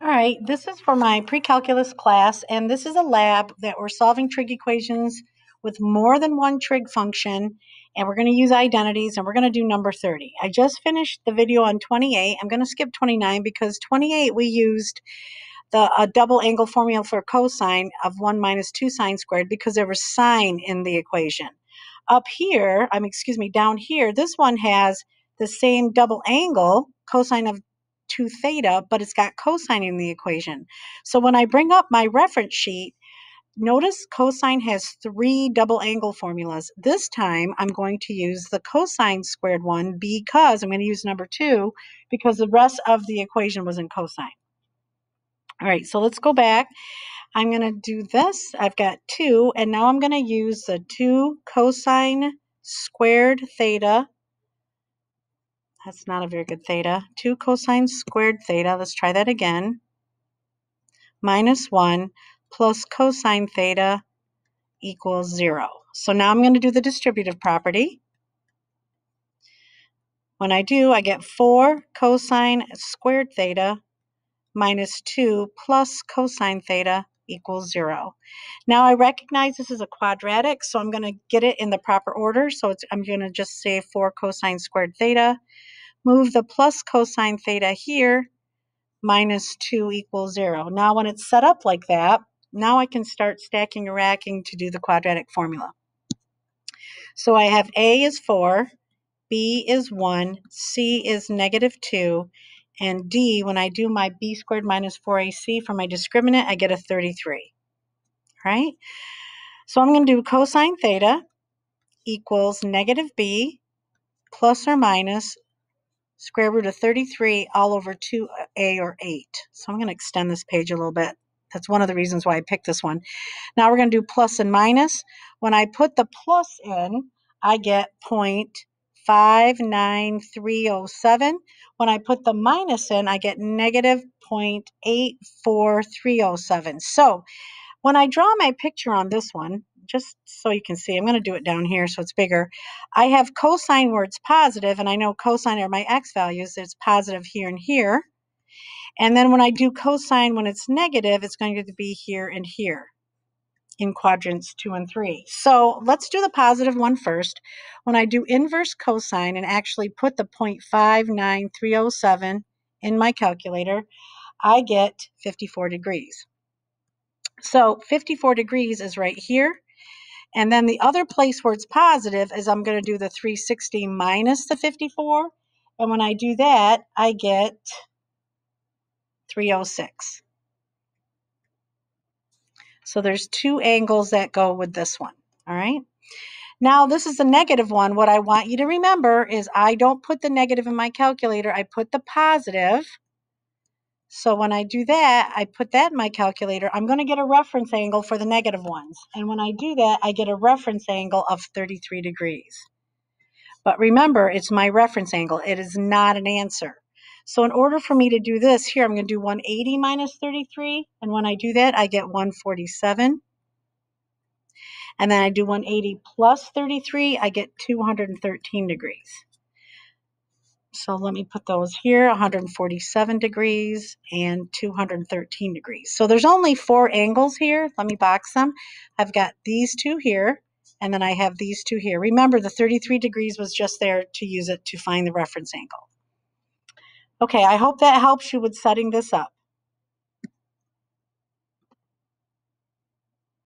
All right, this is for my pre-calculus class, and this is a lab that we're solving trig equations with more than one trig function, and we're going to use identities, and we're going to do number 30. I just finished the video on 28. I'm going to skip 29 because 28 we used the a double angle formula for cosine of 1 minus 2 sine squared because there was sine in the equation. Up here, I'm excuse me, down here, this one has the same double angle, cosine of 2 theta, but it's got cosine in the equation. So when I bring up my reference sheet, notice cosine has three double angle formulas. This time I'm going to use the cosine squared one because I'm going to use number 2 because the rest of the equation was in cosine. All right, so let's go back. I'm going to do this. I've got 2, and now I'm going to use the 2 cosine squared theta that's not a very good theta. 2 cosine squared theta, let's try that again, minus 1 plus cosine theta equals 0. So now I'm going to do the distributive property. When I do, I get 4 cosine squared theta minus 2 plus cosine theta equals 0. Now I recognize this is a quadratic, so I'm going to get it in the proper order. So I'm going to just say 4 cosine squared theta move the plus cosine theta here, minus 2 equals 0. Now when it's set up like that, now I can start stacking and racking to do the quadratic formula. So I have A is 4, B is 1, C is negative 2, and D, when I do my B squared minus 4AC for my discriminant, I get a 33. Right? So I'm going to do cosine theta equals negative B plus or minus square root of 33 all over 2a uh, or 8. So I'm going to extend this page a little bit. That's one of the reasons why I picked this one. Now we're going to do plus and minus. When I put the plus in, I get 0.59307. When I put the minus in, I get negative 0.84307. So when I draw my picture on this one, just so you can see, I'm going to do it down here so it's bigger. I have cosine where it's positive, and I know cosine are my x values. It's positive here and here. And then when I do cosine when it's negative, it's going to be here and here in quadrants two and three. So let's do the positive one first. When I do inverse cosine and actually put the 0.59307 in my calculator, I get 54 degrees. So 54 degrees is right here. And then the other place where it's positive is I'm going to do the 360 minus the 54. And when I do that, I get 306. So there's two angles that go with this one. All right. Now this is the negative one. What I want you to remember is I don't put the negative in my calculator. I put the positive so when I do that, I put that in my calculator. I'm going to get a reference angle for the negative ones. And when I do that, I get a reference angle of 33 degrees. But remember, it's my reference angle. It is not an answer. So in order for me to do this, here I'm going to do 180 minus 33. And when I do that, I get 147. And then I do 180 plus 33, I get 213 degrees. So let me put those here 147 degrees and 213 degrees. So there's only four angles here. Let me box them. I've got these two here and then I have these two here. Remember the 33 degrees was just there to use it to find the reference angle. Okay, I hope that helps you with setting this up.